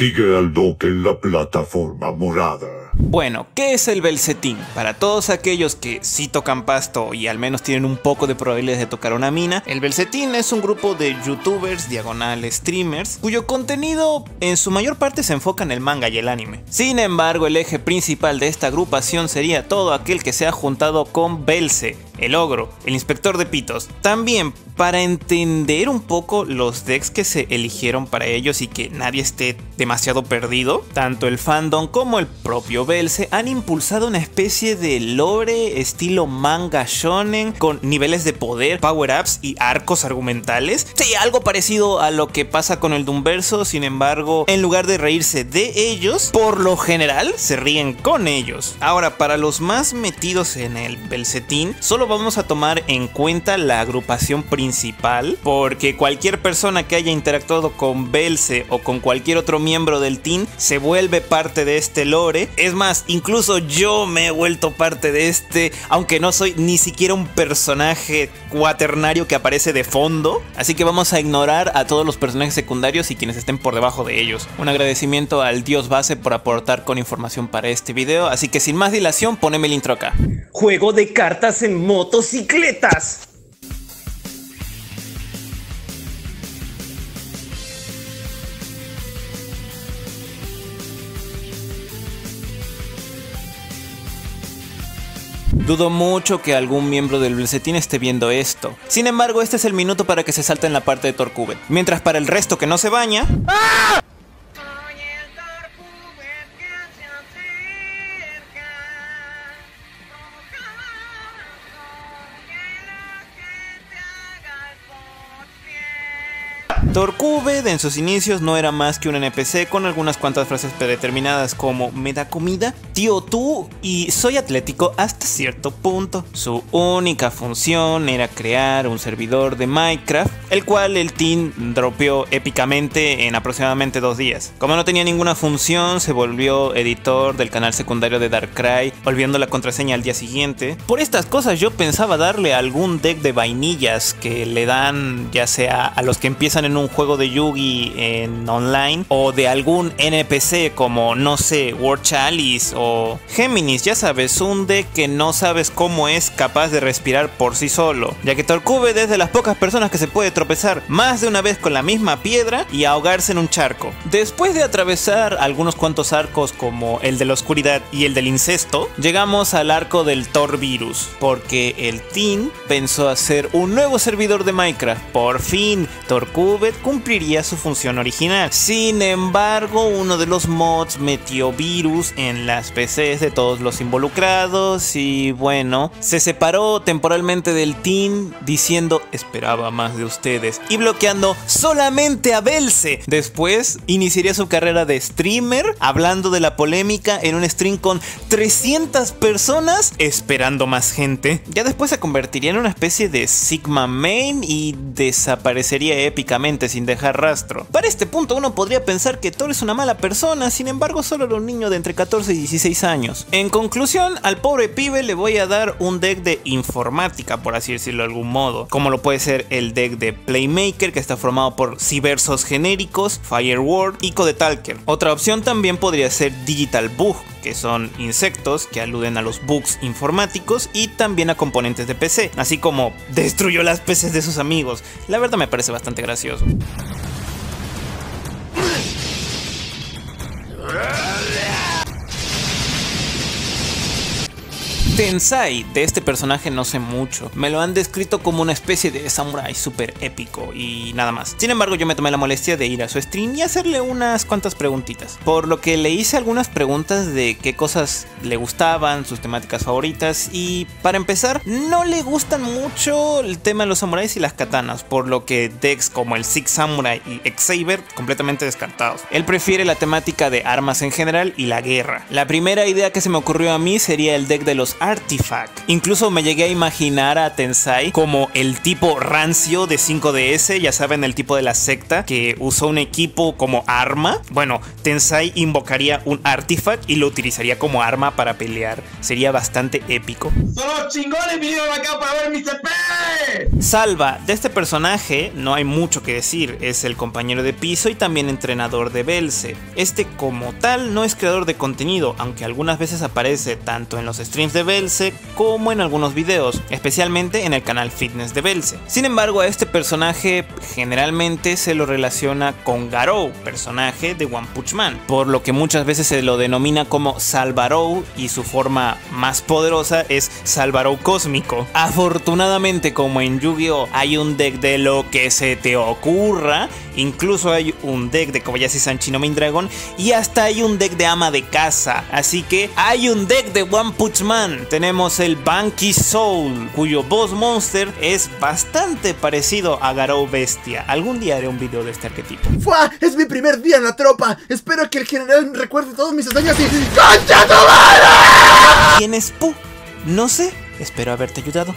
Sigue al Doc en la plataforma morada. Bueno, ¿qué es el Belcetín? Para todos aquellos que sí tocan pasto y al menos tienen un poco de probabilidades de tocar una mina, el Belcetín es un grupo de youtubers, diagonal streamers, cuyo contenido en su mayor parte se enfoca en el manga y el anime. Sin embargo, el eje principal de esta agrupación sería todo aquel que se ha juntado con Belce, el ogro, el inspector de pitos. También para entender un poco los decks que se eligieron para ellos y que nadie esté demasiado perdido, tanto el fandom como el propio Belce han impulsado una especie de lore estilo manga shonen con niveles de poder, power-ups y arcos argumentales. Sí, algo parecido a lo que pasa con el Doomverso, sin embargo, en lugar de reírse de ellos, por lo general se ríen con ellos. Ahora, para los más metidos en el Belcetín, solo vamos a tomar en cuenta la agrupación principal, porque cualquier persona que haya interactuado con Belce o con cualquier otro miembro del team se vuelve parte de este lore. Es incluso yo me he vuelto parte de este, aunque no soy ni siquiera un personaje cuaternario que aparece de fondo. Así que vamos a ignorar a todos los personajes secundarios y quienes estén por debajo de ellos. Un agradecimiento al dios base por aportar con información para este video, así que sin más dilación, poneme el intro acá. Juego de cartas en motocicletas. Dudo mucho que algún miembro del Blecetín esté viendo esto. Sin embargo, este es el minuto para que se salte en la parte de Torcube. Mientras para el resto que no se baña... Oye por Torcubed en sus inicios no era más que un NPC con algunas cuantas frases predeterminadas como me da comida, tío tú y soy atlético hasta cierto punto. Su única función era crear un servidor de Minecraft, el cual el team dropeó épicamente en aproximadamente dos días. Como no tenía ninguna función, se volvió editor del canal secundario de Darkrai, volviendo la contraseña al día siguiente. Por estas cosas yo pensaba darle algún deck de vainillas que le dan ya sea a los que empiezan en un juego de Yugi en online o de algún NPC como no sé, War Chalice o Géminis, ya sabes, un deck que no sabes cómo es capaz de respirar por sí solo, ya que Torcube es de las pocas personas que se puede tropezar más de una vez con la misma piedra y ahogarse en un charco. Después de atravesar algunos cuantos arcos como el de la oscuridad y el del incesto, llegamos al arco del Thor Virus, porque el team pensó hacer un nuevo servidor de Minecraft. Por fin, Cumpliría su función original. Sin embargo, uno de los mods metió virus en las PCs de todos los involucrados y bueno, se separó temporalmente del team diciendo esperaba más de ustedes y bloqueando solamente a Belce. Después iniciaría su carrera de streamer hablando de la polémica en un stream con 300 personas esperando más gente. Ya después se convertiría en una especie de Sigma Main y desaparecería épicamente sin dejar rastro. Para este punto uno podría pensar que Thor es una mala persona, sin embargo solo era un niño de entre 14 y 16 años. En conclusión, al pobre pibe le voy a dar un deck de informática, por así decirlo de algún modo, como lo puede ser el deck de Playmaker que está formado por civersos genéricos, Firewall y Codetalker. Otra opción también podría ser Digital Bug, que son insectos que aluden a los bugs informáticos y también a componentes de PC, así como destruyó las PCs de sus amigos. La verdad me parece bastante gracioso. Tensai, de este personaje no sé mucho. Me lo han descrito como una especie de samurai súper épico y nada más. Sin embargo, yo me tomé la molestia de ir a su stream y hacerle unas cuantas preguntitas. Por lo que le hice algunas preguntas de qué cosas le gustaban, sus temáticas favoritas y para empezar, no le gustan mucho el tema de los samuráis y las katanas, por lo que decks como el Six Samurai y X-Saber completamente descartados. Él prefiere la temática de armas en general y la guerra. La primera idea que se me ocurrió a mí sería el deck de los Artifact. Incluso me llegué a imaginar a Tensai como el tipo rancio de 5DS, ya saben, el tipo de la secta que usó un equipo como arma. Bueno, Tensai invocaría un Artifact y lo utilizaría como arma para pelear. Sería bastante épico. ¡Son los chingones vinieron acá para ver mi CP! Salva, de este personaje no hay mucho que decir, es el compañero de piso y también entrenador de Belce. Este como tal no es creador de contenido, aunque algunas veces aparece tanto en los streams de Belce como en algunos videos, especialmente en el canal Fitness de Belce. Sin embargo, a este personaje generalmente se lo relaciona con Garou, personaje de One Punch Man, por lo que muchas veces se lo denomina como Salvarou y su forma más poderosa es Salvarou Cósmico. Afortunadamente, como en Yu-Gi-Oh! hay un deck de lo que se te ocurra, incluso hay un deck de Kobayashi Sanchino Dragon y hasta hay un deck de ama de casa. Así que hay un deck de One Punch Man. Tenemos el Banky Soul, cuyo boss monster es bastante parecido a Garou Bestia. Algún día haré un video de este arquetipo. ¡Fua! ¡Es mi primer día en la tropa! Espero que el general recuerde todos mis hazañas y... ¡Concha tu madre! ¿Quién es Pu? No sé. Espero haberte ayudado.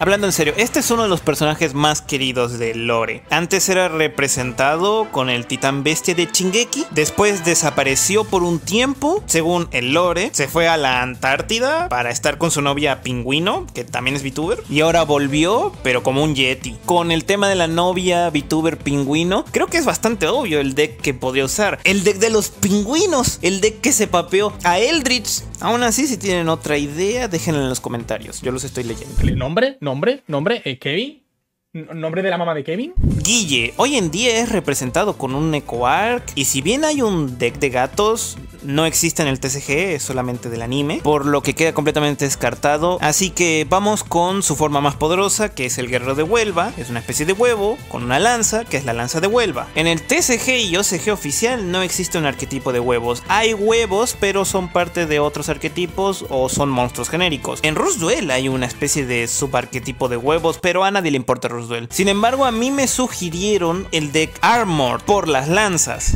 Hablando en serio, este es uno de los personajes más queridos de Lore. Antes era representado con el titán bestia de Chingeki, después desapareció por un tiempo, según el Lore, se fue a la Antártida para estar con su novia Pingüino, que también es VTuber, y ahora volvió, pero como un Yeti. Con el tema de la novia VTuber Pingüino, creo que es bastante obvio el deck que podría usar. El deck de los pingüinos, el deck que se papeó a Eldritch. Aún así, si tienen otra idea, déjenla en los comentarios, yo los estoy leyendo. ¿Nombre? ¿Nombre? ¿Nombre? ¿Eh, ¿Kevin? ¿Nombre de la mamá de Kevin? Guille, hoy en día es representado con un Eco Arc y si bien hay un deck de gatos, no existe en el TCG, es solamente del anime, por lo que queda completamente descartado. Así que vamos con su forma más poderosa, que es el guerrero de Huelva, es una especie de huevo con una lanza, que es la lanza de Huelva. En el TCG y OCG oficial no existe un arquetipo de huevos. Hay huevos, pero son parte de otros arquetipos o son monstruos genéricos. En Rusduel hay una especie de subarquetipo de huevos, pero a nadie le importa Sin embargo, a mí me sugirieron el deck Armor por las lanzas.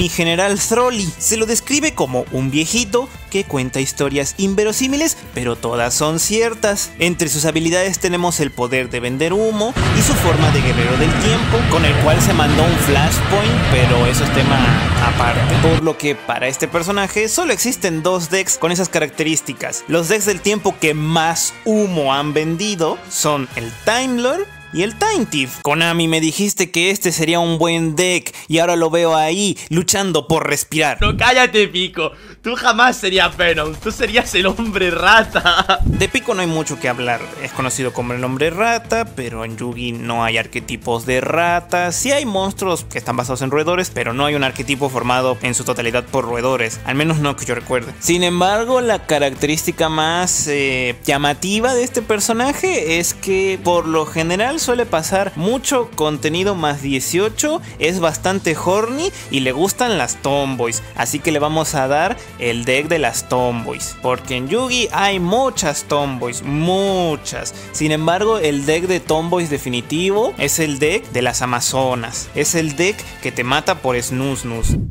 Mi general Throlly se lo describe como un viejito que cuenta historias inverosímiles, pero todas son ciertas. Entre sus habilidades tenemos el poder de vender humo y su forma de guerrero del tiempo, con el cual se mandó un flashpoint, pero eso es tema aparte. Por lo que para este personaje solo existen dos decks con esas características. Los decks del tiempo que más humo han vendido son el Time Lord y el Time Thief. Konami, me dijiste que este sería un buen deck y ahora lo veo ahí luchando por respirar. No, cállate, Pico. Tú jamás serías Venom. Tú serías el hombre rata. De Pico no hay mucho que hablar. Es conocido como el hombre rata, pero en Yugi no hay arquetipos de rata. Sí hay monstruos que están basados en roedores, pero no hay un arquetipo formado en su totalidad por roedores. Al menos no que yo recuerde. Sin embargo, la característica más eh, llamativa de este personaje es que por lo general suele pasar mucho contenido más 18, es bastante horny y le gustan las tomboys. Así que le vamos a dar el deck de las tomboys. Porque en Yugi hay muchas tomboys, muchas. Sin embargo, el deck de tomboys definitivo es el deck de las amazonas. Es el deck que te mata por snus.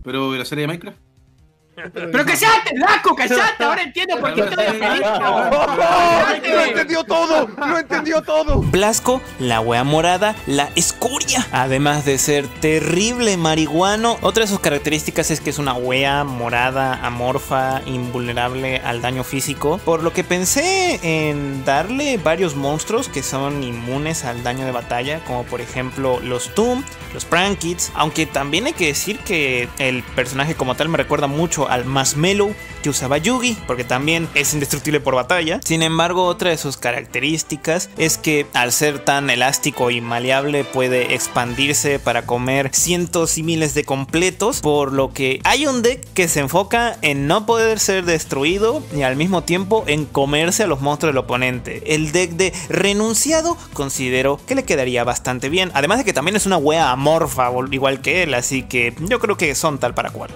Pero la serie de Minecraft. Pero callate, Blanco, callate. Ahora entiendo por qué estoy feliz. ¡Lo entendió todo! ¡Lo entendió todo! Blasco, la wea morada, la escuria. Además de ser terrible marihuano, otra de sus características es que es una wea morada, amorfa, invulnerable al daño físico. Por lo que pensé en darle varios monstruos que son inmunes al daño de batalla, como por ejemplo los Tomb, los Prankits. Aunque también hay que decir que el personaje como tal me recuerda mucho al Marshmallow que usaba Yugi, porque también es indestructible por batalla. Sin embargo, otra de sus características es que al ser tan elástico y maleable puede expandirse para comer cientos y miles de completos, por lo que hay un deck que se enfoca en no poder ser destruido y al mismo tiempo en comerse a los monstruos del oponente. El deck de renunciado considero que le quedaría bastante bien, además de que también es una wea amorfa igual que él, así que yo creo que son tal para cual.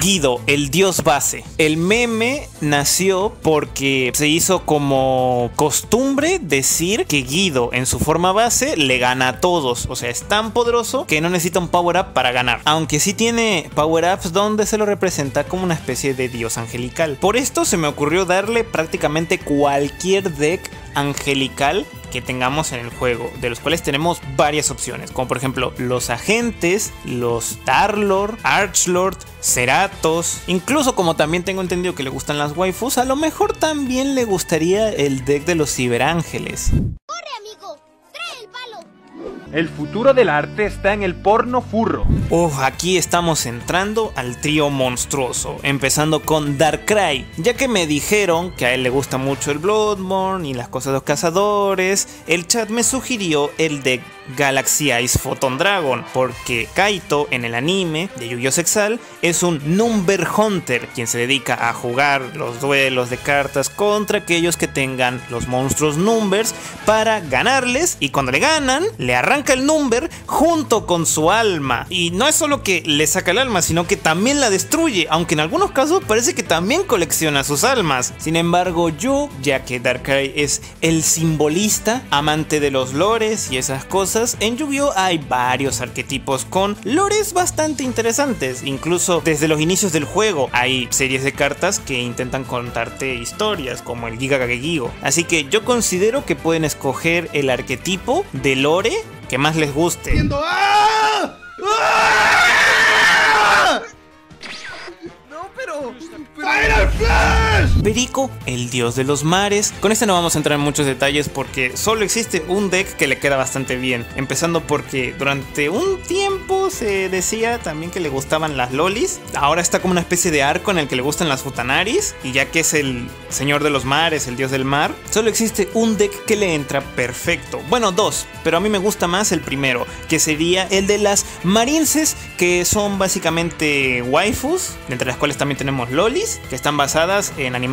Guido, el dios base. El meme nació porque se hizo como costumbre decir que Guido en su forma base le gana a todos. O sea, es tan poderoso que no necesita un power up para ganar. Aunque sí tiene power ups donde se lo representa como una especie de dios angelical. Por esto se me ocurrió darle prácticamente cualquier deck angelical que tengamos en el juego, de los cuales tenemos varias opciones, como por ejemplo los agentes, los Tarlord, Archlord, Ceratos, incluso como también tengo entendido que le gustan las waifus, a lo mejor también le gustaría el deck de los ciberángeles. El futuro del arte está en el porno furro. Uf, aquí estamos entrando al trío monstruoso, empezando con Darkrai, ya que me dijeron que a él le gusta mucho el Bloodborne y las cosas de los cazadores, el chat me sugirió el deck Galaxy Ice Photon Dragon, porque Kaito en el anime de Yu-Gi-Oh! Sexal es un Number Hunter, quien se dedica a jugar los duelos de cartas contra aquellos que tengan los monstruos Numbers para ganarles y cuando le ganan, le arranca el Number junto con su alma. Y no es solo que le saca el alma, sino que también la destruye, aunque en algunos casos parece que también colecciona sus almas. Sin embargo, yo, ya que Darkrai es el simbolista, amante de los lores y esas cosas, en Yu-Gi-Oh! hay varios arquetipos con lores bastante interesantes. Incluso desde los inicios del juego hay series de cartas que intentan contarte historias, como el Giga Kagekigo. Así que yo considero que pueden escoger el arquetipo de lore que más les guste. ¡Ah! Perico, el dios de los mares. Con este no vamos a entrar en muchos detalles porque solo existe un deck que le queda bastante bien. Empezando porque durante un tiempo se decía también que le gustaban las lolis. Ahora está como una especie de arco en el que le gustan las futanaris. Y ya que es el señor de los mares, el dios del mar, solo existe un deck que le entra perfecto. Bueno, dos, pero a mí me gusta más el primero, que sería el de las marinces, que son básicamente waifus, entre las cuales también tenemos lolis, que están basadas en animales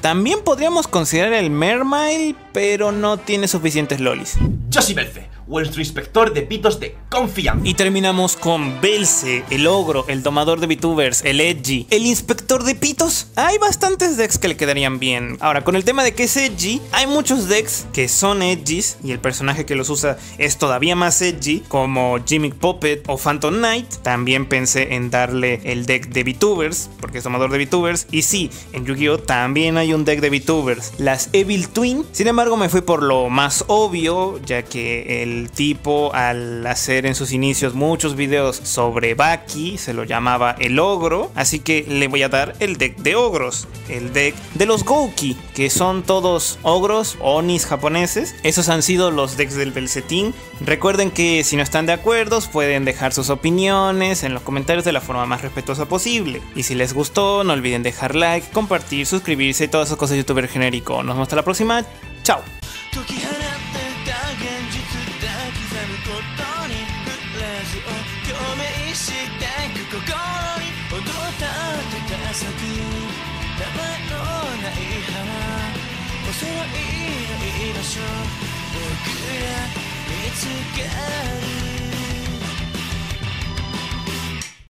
También podríamos considerar el mermail, pero no tiene suficientes lolis. Yo Belce, vuestro inspector de pitos de confianza. Y terminamos con Belce, el ogro, el domador de VTubers, el Edgy, el inspector de pitos. Hay bastantes decks que le quedarían bien. Ahora, con el tema de que es Edgy, hay muchos decks que son Edgys y el personaje que los usa es todavía más Edgy, como Jimmy Puppet o Phantom Knight. También pensé en darle el deck de VTubers, porque es domador de VTubers. Y sí, en Yu-Gi-Oh! también hay un deck de VTubers, las Evil Twin. Sin embargo, me fui por lo más obvio, ya que el tipo al hacer en sus inicios muchos videos sobre Baki se lo llamaba el ogro, así que le voy a dar el deck de ogros, el deck de los Gouki, que son todos ogros, onis japoneses. Esos han sido los decks del Belcetín. Recuerden que si no están de acuerdo pueden dejar sus opiniones en los comentarios de la forma más respetuosa posible. Y si les gustó, no olviden dejar like, compartir, suscribirse y todas esas cosas youtuber genérico. Nos vemos hasta la próxima. Chao. を共鳴してく心に踊ったってた先名前のない花。おそろいのい場所。僕ら見つかる。